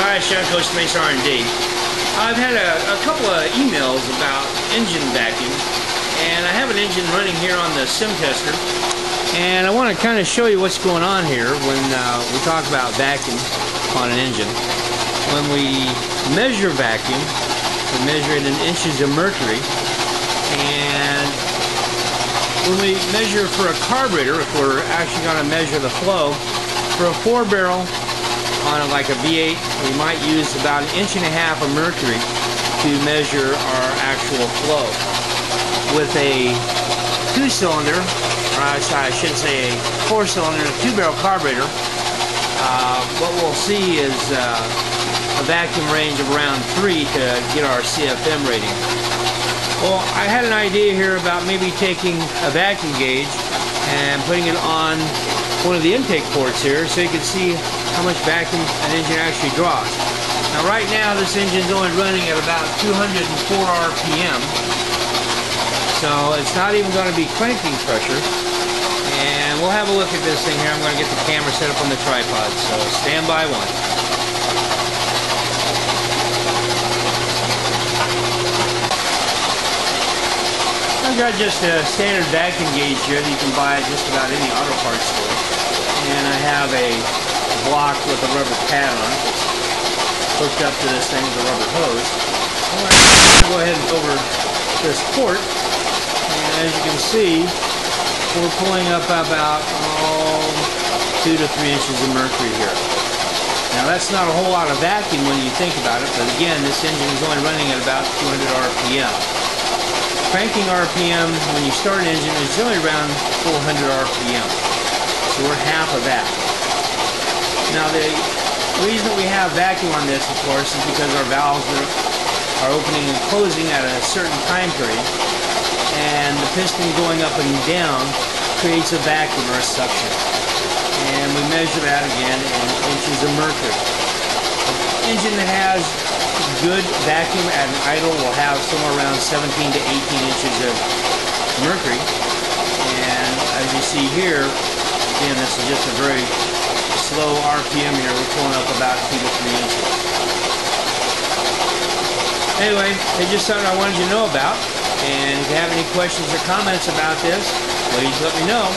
John, Costa Mesa R&D. I've had a, a couple of emails about engine vacuum, and I have an engine running here on the Simtester, and I want to kind of show you what's going on here when uh, we talk about vacuum on an engine. When we measure vacuum, we measure it in inches of mercury, and when we measure for a carburetor, if we're actually going to measure the flow, for a four barrel on a, like a V8, we might use about an inch and a half of mercury to measure our actual flow. With a two-cylinder, or I should say a four-cylinder, two-barrel carburetor, uh, what we'll see is uh, a vacuum range of around 3 to get our CFM rating. Well, I had an idea here about maybe taking a vacuum gauge and putting it on one of the intake ports here so you can see how much vacuum an engine actually draws. Now right now this engine's only running at about 204 RPM so it's not even going to be cranking pressure and we'll have a look at this thing here. I'm going to get the camera set up on the tripod so stand by one. I've got just a standard vacuum gauge here that you can buy at just about any auto parts store. And I have a block with a rubber pad on it hooked up to this thing with a rubber hose. I'm going to go ahead and over this port. And as you can see, we're pulling up about oh, two to three inches of mercury here. Now that's not a whole lot of vacuum when you think about it, but again, this engine is only running at about 200 RPM. Cranking RPM when you start an engine is generally around 400 RPM. So we're half of that. Now the reason that we have vacuum on this, of course, is because our valves are, are opening and closing at a certain time period. And the piston going up and down creates a vacuum or a suction. And we measure that again in inches of mercury. An engine that has good vacuum at an idle will have somewhere around 17 to 18 inches of mercury. And as you see here, again, this is just a very slow RPM here. We're pulling up about 2 to 3 inches. Anyway, it's just something I wanted you to know about. And if you have any questions or comments about this, please let me know.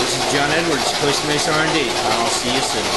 This is John Edwards, Costa Mesa R&D. I'll see you soon.